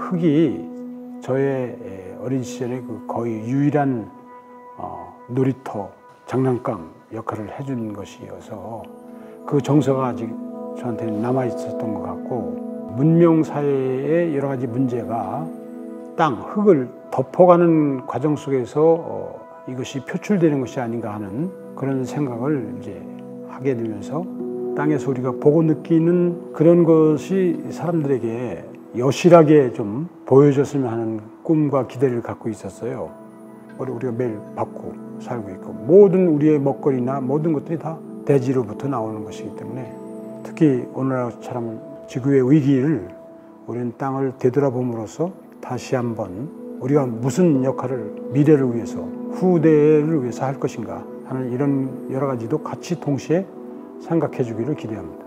흙이 저의 어린 시절에 그 거의 유일한 어, 놀이터, 장난감 역할을 해준 것이어서 그 정서가 아직 저한테는 남아 있었던 것 같고 문명 사회의 여러 가지 문제가 땅, 흙을 덮어가는 과정 속에서 어, 이것이 표출되는 것이 아닌가 하는 그런 생각을 이제 하게 되면서 땅에서 우리가 보고 느끼는 그런 것이 사람들에게 여실하게 좀 보여줬으면 하는 꿈과 기대를 갖고 있었어요. 우리- 우리가 매일 받고 살고 있고 모든 우리의 먹거리나 모든 것들이 다 대지로부터 나오는 것이기 때문에 특히 오늘처럼 지구의 위기를 우리는 땅을 되돌아봄으로써 다시 한번 우리가 무슨 역할을 미래를 위해서 후대를 위해서 할 것인가 하는 이런 여러 가지도 같이 동시에 생각해 주기를 기대합니다.